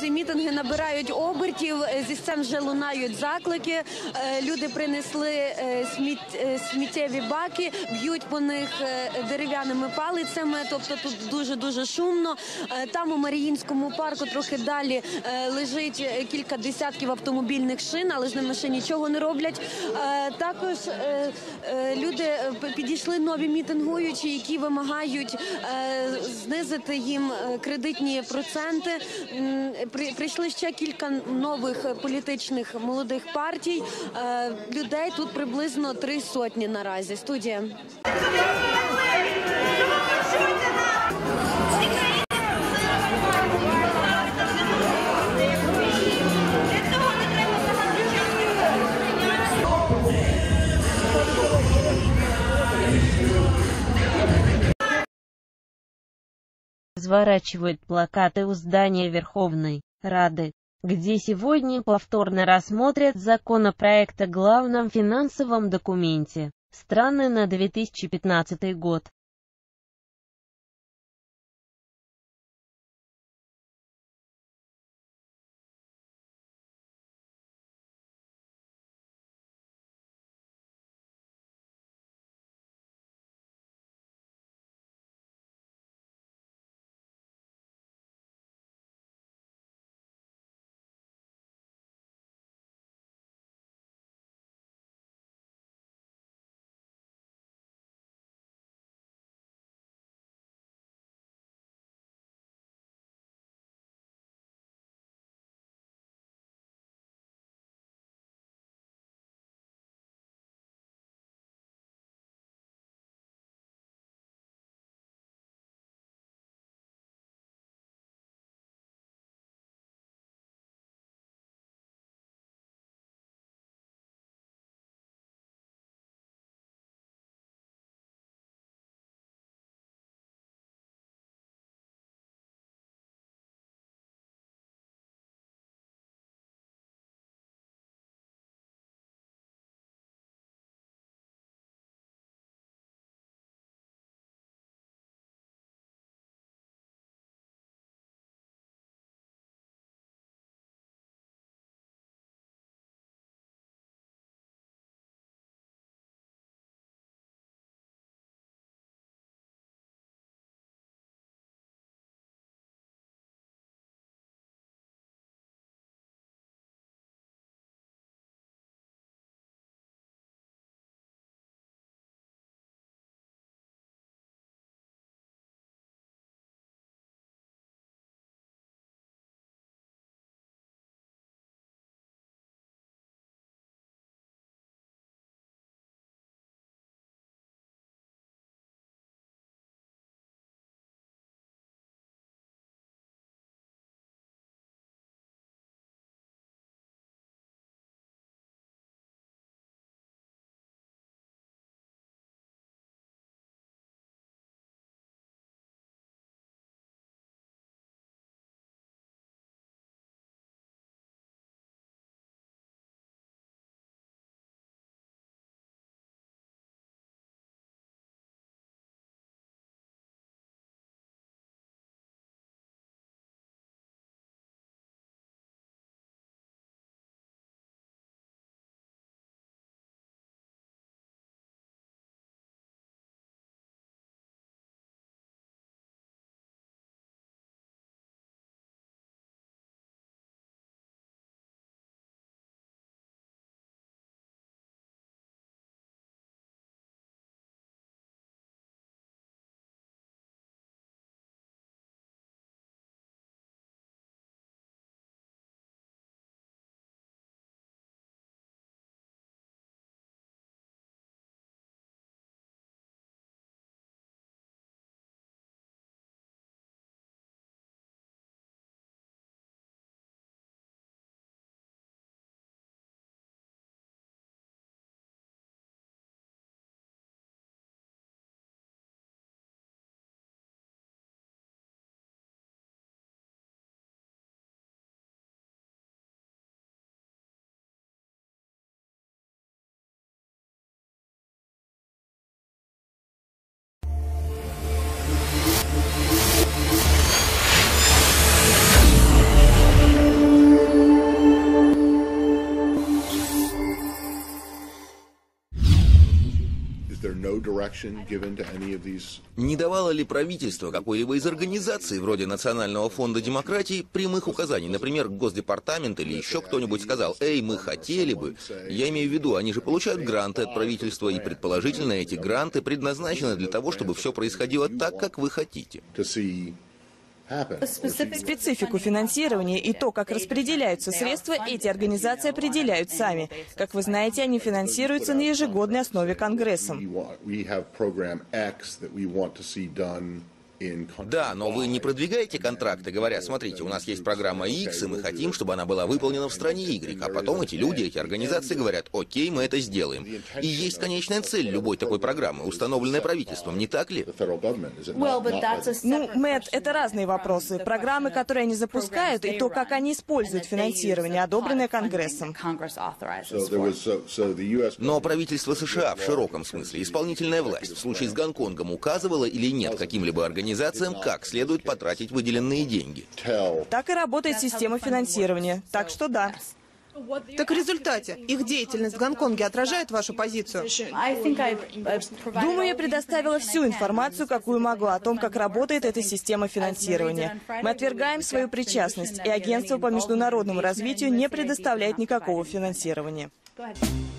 Ці мітинги набирають обертів. е, Зі сцен вже лунають заклики. Е, Люди принесли е, сміт- сміттєві баки, б'ють по них дерев'яними палицями. Тобто тут дуже дуже шумно. Там у Маріїнському парку трохи далі лежить кілька десятків автомобільних шин, але ж ними ще нічого не роблять. Також люди підійшли нові мітингуючі, які вимагають знизити їм кредитні проценти. М, при- Прийшли ще кілька нових е, політичних молодих партій. Е, Людей тут приблизно три сотні наразі. Студія. Разворачивают плакаты у здания Верховной Рады, где сегодня повторно рассмотрят законопроект о главном финансовом документе страны на 2015 год. Не давало ли правительство какой-либо из организаций, вроде Национального фонда демократии, прямых указаний? Например, Госдепартамент или еще кто-нибудь сказал, «Эй, мы хотели бы». Я имею в виду, они же получают гранты от правительства, и предположительно эти гранты предназначены для того, чтобы все происходило так, как вы хотите. Специфику финансирования и то, как распределяются средства, эти организации определяют сами. Как вы знаете, они финансируются на ежегодной основе Конгрессом. Да, но вы не продвигаете контракты, говоря, смотрите, у нас есть программа X, и мы хотим, чтобы она была выполнена в стране Y. А потом эти люди, эти организации говорят, окей, мы это сделаем. И есть конечная цель любой такой программы, установленная правительством, не так ли? Ну, Мэтт, это разные вопросы. Программы, которые они запускают, и то, как они используют финансирование, одобренное Конгрессом. Но правительство США в широком смысле, исполнительная власть, в случае с Гонконгом указывала или нет каким-либо организациям, как следует потратить выделенные деньги. Так и работает система финансирования. Так что да. Так в результате их деятельность в Гонконге отражает вашу позицию? Думаю, я предоставила всю информацию, какую могла, о том, как работает эта система финансирования. Мы отвергаем свою причастность, и Агентство по международному развитию не предоставляет никакого финансирования. Go ahead.